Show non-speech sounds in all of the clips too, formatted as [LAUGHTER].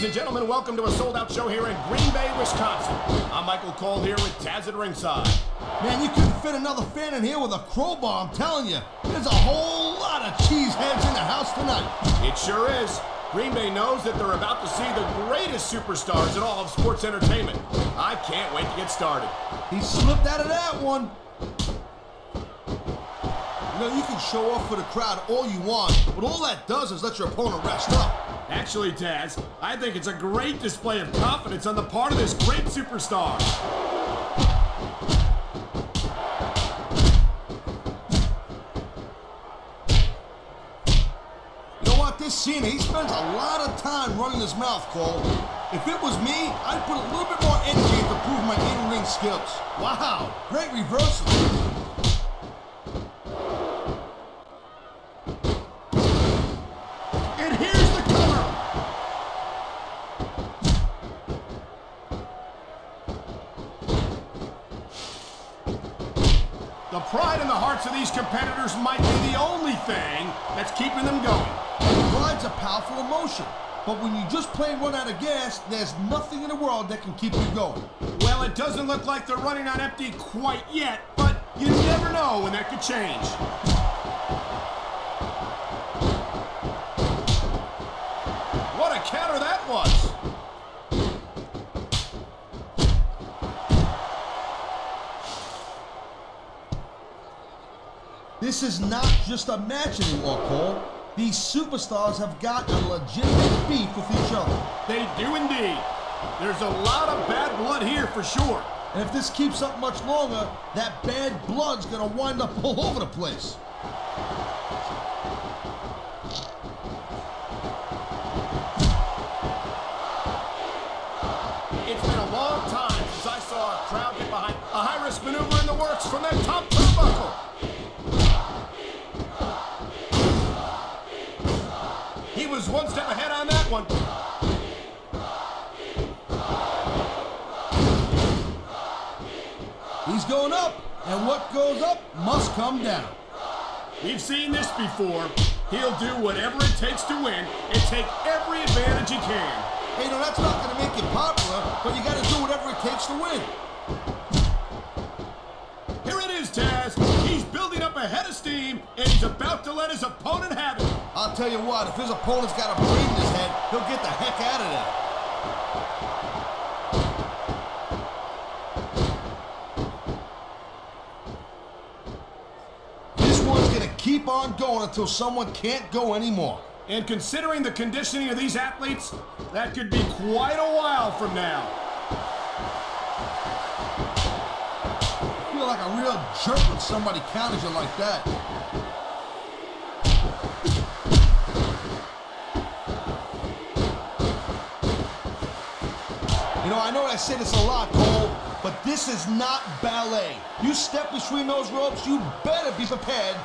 Ladies and gentlemen, welcome to a sold-out show here in Green Bay, Wisconsin. I'm Michael Cole here with Taz at ringside. Man, you couldn't fit another fan in here with a crowbar, I'm telling you. There's a whole lot of cheeseheads in the house tonight. It sure is. Green Bay knows that they're about to see the greatest superstars in all of sports entertainment. I can't wait to get started. He slipped out of that one. You know, you can show off for the crowd all you want, but all that does is let your opponent rest up. Actually, Taz, I think it's a great display of confidence on the part of this great superstar. You know what? This Cena, he spends a lot of time running his mouth, Cole. If it was me, I'd put a little bit more energy to prove my in-ring skills. Wow, great reversal. These competitors might be the only thing that's keeping them going. Pride's a powerful emotion, but when you just plain run out of gas, there's nothing in the world that can keep you going. Well, it doesn't look like they're running on empty quite yet, but you never know when that could change. What a counter that was! This is not just a match anymore, Cole. These superstars have got a legitimate beef with each other. They do indeed. There's a lot of bad blood here for sure. And if this keeps up much longer, that bad blood's gonna wind up [LAUGHS] all over the place. A high-risk maneuver in the works from that top turnbuckle. He was one step ahead on that one. He's going up, and what goes up must come down. We've seen this before. He'll do whatever it takes to win and take every advantage he can. Hey, you know, that's not gonna make you popular, but you gotta do whatever it takes to win. He's building up a head of steam, and he's about to let his opponent have it. I'll tell you what, if his opponent's got a brain in his head, he'll get the heck out of there. This one's gonna keep on going until someone can't go anymore. And considering the conditioning of these athletes, that could be quite a while from now. Like a real jerk when somebody counters you like that. You know, I know I say this a lot, Cole, but this is not ballet. You step between those ropes, you better be prepared.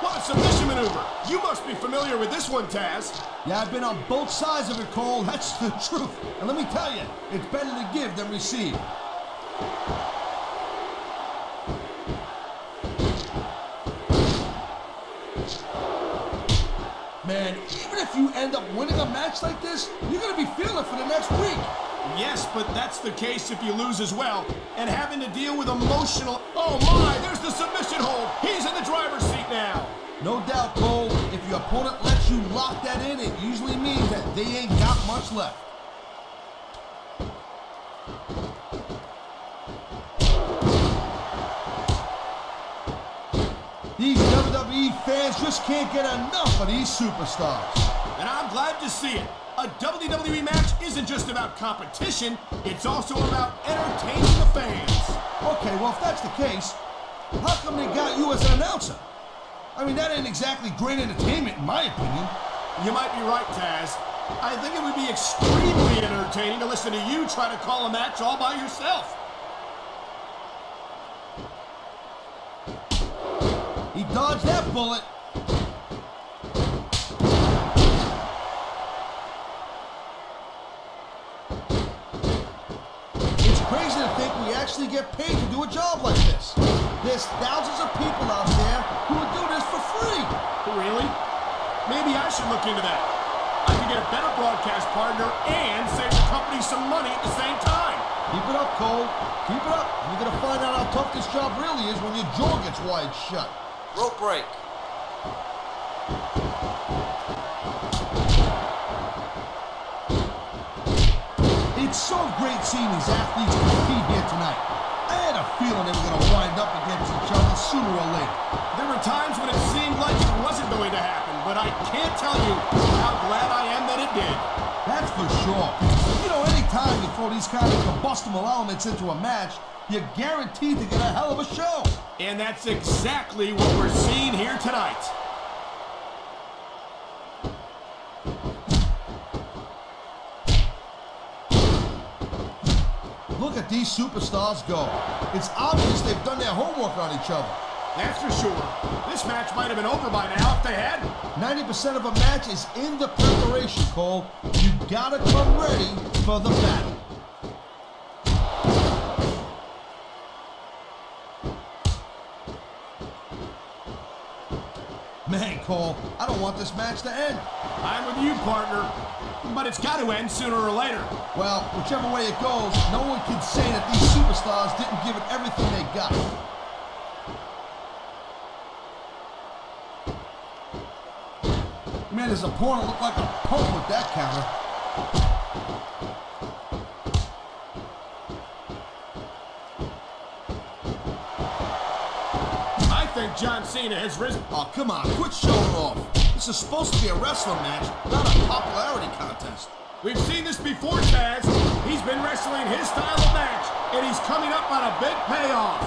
What a submission maneuver. You must be familiar with this one, Taz. Yeah, I've been on both sides of it, Cole. That's the [LAUGHS] truth. And let me tell you, it's better to give than receive. End up winning a match like this, you're going to be feeling for the next week. Yes, but that's the case if you lose as well. And having to deal with emotional... Oh, my! There's the submission hold. He's in the driver's seat now. No doubt, Cole, if your opponent lets you lock that in, it usually means that they ain't got much left. These WWE fans just can't get enough of these superstars. Glad to see it. A WWE match isn't just about competition, it's also about entertaining the fans. Okay, well, if that's the case, how come they got you as an announcer? I mean, that ain't exactly great entertainment, in my opinion. You might be right, Taz. I think it would be extremely entertaining to listen to you try to call a match all by yourself. He dodged that bullet. It's crazy to think we actually get paid to do a job like this. There's thousands of people out there who would do this for free. Really? Maybe I should look into that. I you get a better broadcast partner and save the company some money at the same time. Keep it up, Cole. Keep it up. You're going to find out how tough this job really is when your jaw gets wide shut. Rope break. So great seeing these athletes compete here tonight. I had a feeling they were going to wind up against each other sooner or later. There were times when it seemed like it wasn't going to happen, but I can't tell you how glad I am that it did. That's for sure. You know, anytime you throw these kind of combustible elements into a match, you're guaranteed to get a hell of a show. And that's exactly what we're seeing here tonight. Look at these superstars go. It's obvious they've done their homework on each other. That's for sure. This match might have been over by now if they had. 90% of a match is in the preparation, Cole. You gotta come ready for the battle. Cole, I don't want this match to end. I'm with you, partner. But it's got to end sooner or later. Well, whichever way it goes, no one can say that these superstars didn't give it everything they got. Man, his opponent looked like a punk with that counter. Think John Cena has risen. Oh, come on, quit showing off. This is supposed to be a wrestling match, not a popularity contest. We've seen this before, Taz. He's been wrestling his style of match, and he's coming up on a big payoff.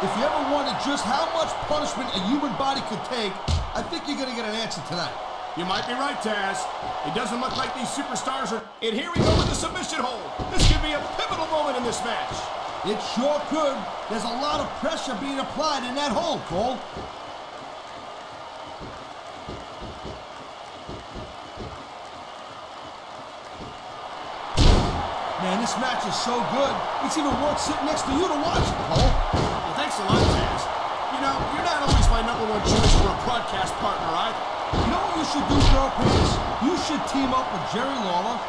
If you ever wondered just how much punishment a human body could take, I think you're gonna get an answer tonight. You might be right, Taz. It doesn't look like these superstars are... And here we go with the submission hold. This could be a pivotal moment in this match. It sure could. There's a lot of pressure being applied in that hold, Cole. Man, this match is so good. It's even worth sitting next to you to watch it, Cole. Well, thanks a lot, Taz. You know, you're not always my number one choice for a broadcast partner either. You you should do, Girl Pants? You should team up with Jerry Lawler.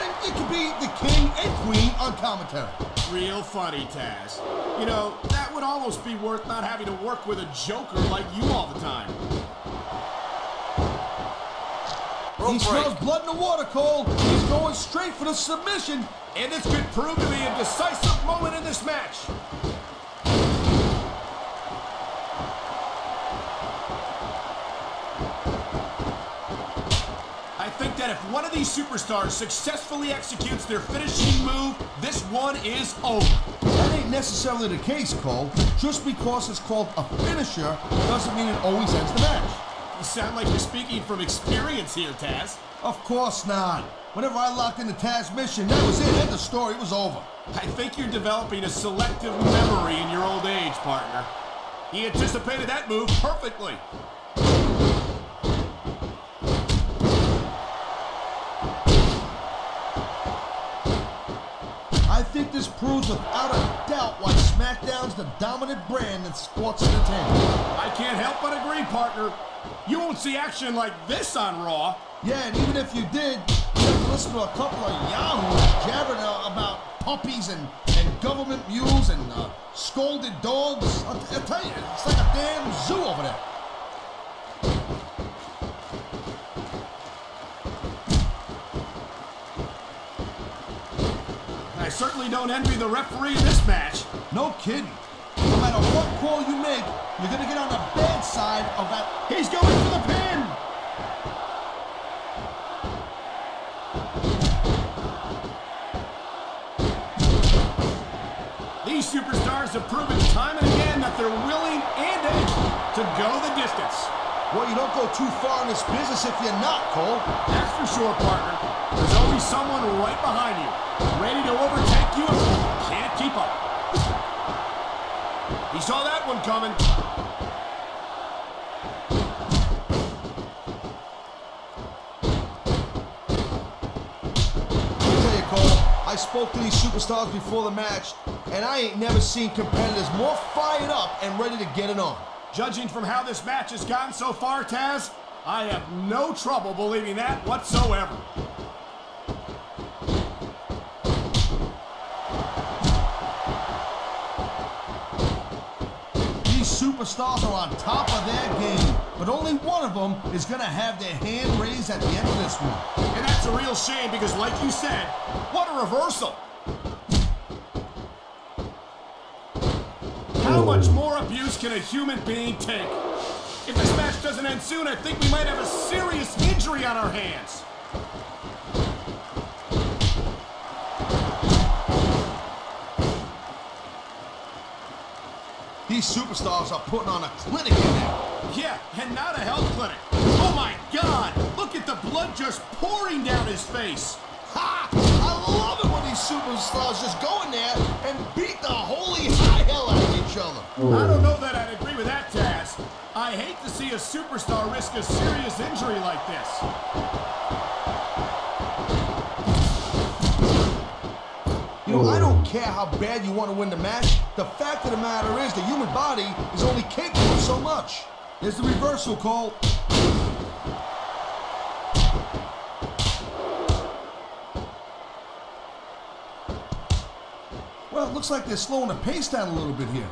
And it could be the king and queen on commentary. Real funny, Taz. You know, that would almost be worth not having to work with a joker like you all the time. Rope He break. smells blood in the water, Cole. He's going straight for the submission. And this could prove to be a decisive moment in this match. I think that if one of these superstars successfully executes their finishing move, this one is over. That ain't necessarily the case, Cole. Just because it's called a finisher doesn't mean it always ends the match. You sound like you're speaking from experience here, Taz. Of course not. Whenever I locked into Tazmission, that was it. End the story. It was over. I think you're developing a selective memory in your old age, partner. He anticipated that move perfectly. I think this proves without a doubt why SmackDown's the dominant brand in sports entertainment. I can't help but agree, partner. You won't see action like this on Raw. Yeah, and even if you did, you have to listen to a couple of yahoos jabbering about puppies and, and government mules and uh, scolded dogs. I'll, I'll tell you, it's like a damn zoo over there. I certainly don't envy the referee in this match. No kidding. No matter what call you make, you're gonna get on the bad side of that. He's going for the pin. These superstars have proven time and again that they're willing and able to go the distance. Well, you don't go too far in this business if you're not, Cole. That's for sure, partner. There's always someone right behind you, ready to overtake you if you can't keep up. He saw that one coming. I tell you, Cole, I spoke to these superstars before the match, and I ain't never seen competitors more fired up and ready to get it on. Judging from how this match has gone so far, Taz, I have no trouble believing that whatsoever. These superstars are on top of their game, but only one of them is going to have their hand raised at the end of this one. And that's a real shame because, like you said, what a reversal. How much more abuse can a human being take? If this match doesn't end soon, I think we might have a serious injury on our hands. These superstars are putting on a clinic in there. Yeah, and not a health clinic. Oh my God! Look at the blood just pouring down his face. Ha! I love it when these superstars just go in there and beat the holy high hell out of each other. I don't know that I'd agree with that, Taz. I hate to see a superstar risk a serious injury like this. You know, I don't care how bad you want to win the match. The fact of the matter is the human body is only capable of so much. There's the reversal call. Well, it looks like they're slowing the pace down a little bit here.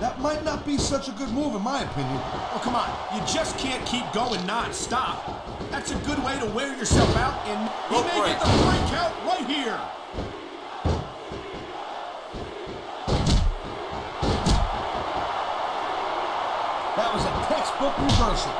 That might not be such a good move, in my opinion. Oh, come on. You just can't keep going non-stop. That's a good way to wear yourself out, and he Rope may break. get the breakout right here. That was a textbook reversal.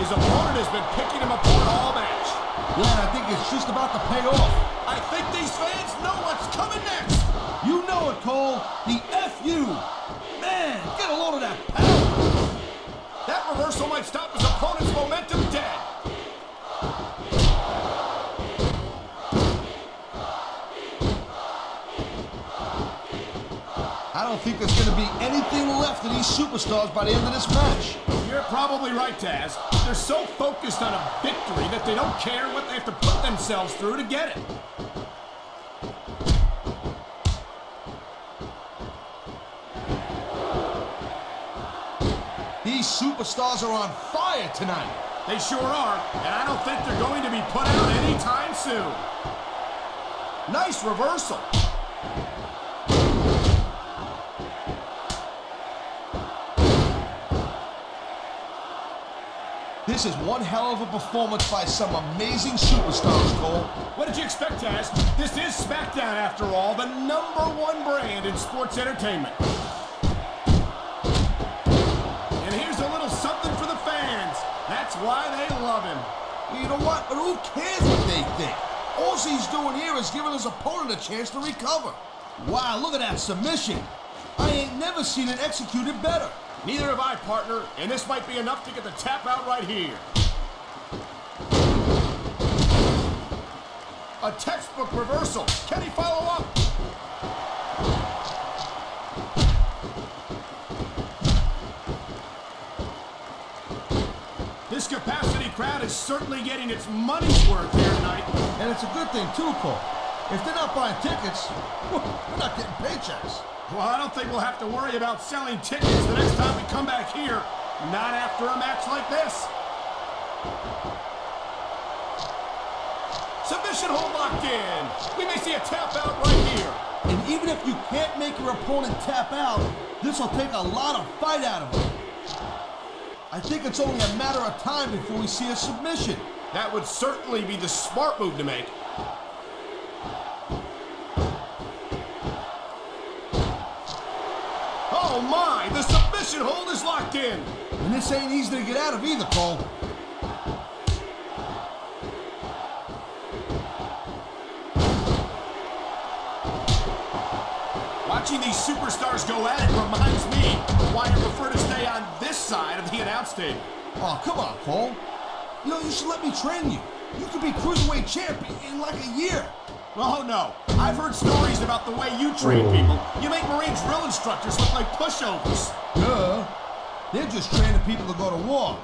His opponent has been picking him apart all match. And I think it's just about to pay off. I think these fans know what's coming next. You know it, Cole. The F.U. Man, get a load of that power. That reversal might stop his opponent's momentum dead. I don't think there's going to be anything left of these superstars by the end of this match. You're probably right, Taz. They're so focused on a victory that they don't care what they have to put themselves through to get it. These superstars are on fire tonight. They sure are, and I don't think they're going to be put out anytime soon. Nice reversal. This is one hell of a performance by some amazing superstars, Cole. What did you expect, Taz? This is SmackDown, after all, the number one brand in sports entertainment. And here's a little something for the fans. That's why they love him. You know what? But who cares what they think? All he's doing here is giving his opponent a chance to recover. Wow, look at that submission. I ain't never seen it executed better. Neither have I, partner, and this might be enough to get the tap out right here. A textbook reversal. Can he follow up? This capacity crowd is certainly getting its money's worth here tonight. And it's a good thing, too, Cole. If they're not buying tickets, we're not getting paychecks. Well, I don't think we'll have to worry about selling tickets the next time we come back here. Not after a match like this. Submission hold locked in. We may see a tap out right here. And even if you can't make your opponent tap out, this will take a lot of fight out of him. I think it's only a matter of time before we see a submission. That would certainly be the smart move to make. Oh my, the submission hold is locked in. And this ain't easy to get out of either, Cole. Watching these superstars go at it reminds me why I prefer to stay on this side of the announce table. Oh, come on, Cole. You know, you should let me train you. You could be cruiserweight champion in like a year. Oh no, I've heard stories about the way you train people. You make Marine drill instructors look like pushovers. Duh. They're just training people to go to war.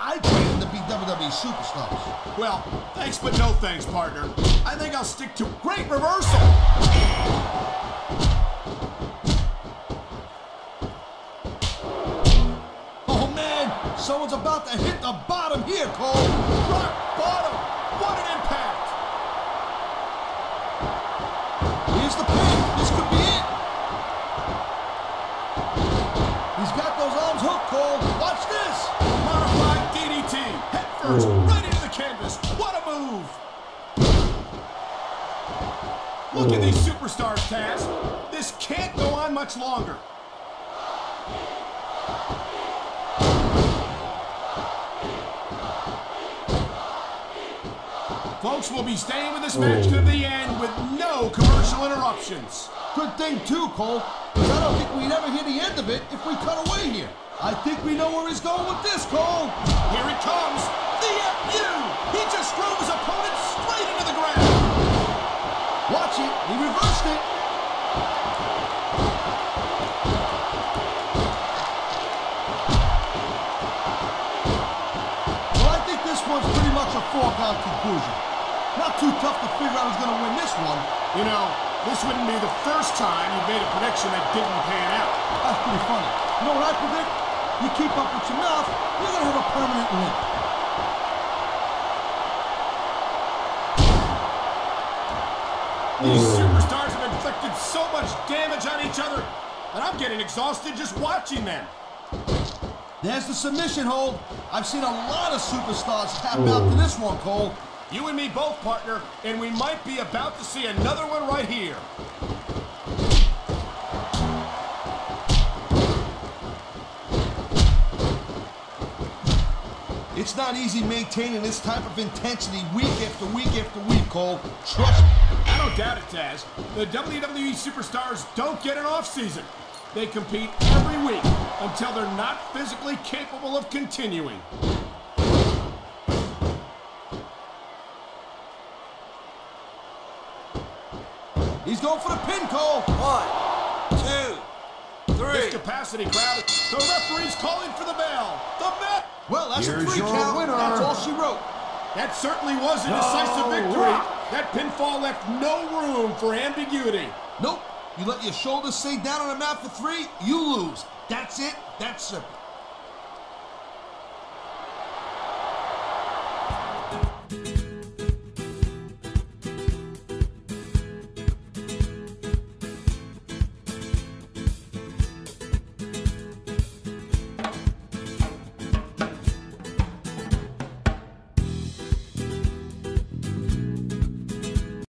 I train them to be WWE superstars. Well, thanks but no thanks, partner. I think I'll stick to great reversal. Oh, man, someone's about to hit the bottom here, Cole. Rock bottom. What an impact. Here's the pin. This could be it. He's got those arms hooked, Cole. Watch this. Modified DDT. Head first, right into the canvas. What a move. Look at these superstars, Taz. This can't go on much longer. Folks, we'll be staying with this match to the end with no commercial interruptions. Good thing, too, Cole, because I don't think we'd ever hear the end of it if we cut away here. I think we know where he's going with this, Cole. Here it comes. The FU. He just drove his opponent straight into the ground. Watch it. He reversed it. Well, I think this one's pretty much a foregone conclusion. Too tough to figure out who's going to win this one. You know, this wouldn't be the first time you made a prediction that didn't pan out. That's pretty funny. You know what I predict? You keep up with your mouth, you're going to have a permanent limp. These superstars have inflicted so much damage on each other that I'm getting exhausted just watching them. There's the submission hold. I've seen a lot of superstars tap out to this one, Cole. You and me both, partner, and we might be about to see another one right here. It's not easy maintaining this type of intensity week after week after week, Cole. Trust me. I don't doubt it, Taz. The WWE superstars don't get an off-season. They compete every week until they're not physically capable of continuing. He's going for the pin, Cole. One, two, This capacity crowd, the referee's calling for the bell. The bell! Well, that's a three count. winner. That's all she wrote. That certainly was a decisive victory. That pinfall left no room for ambiguity. Nope. You let your shoulders sink down on the mat for three, you lose. That's it. That's simple.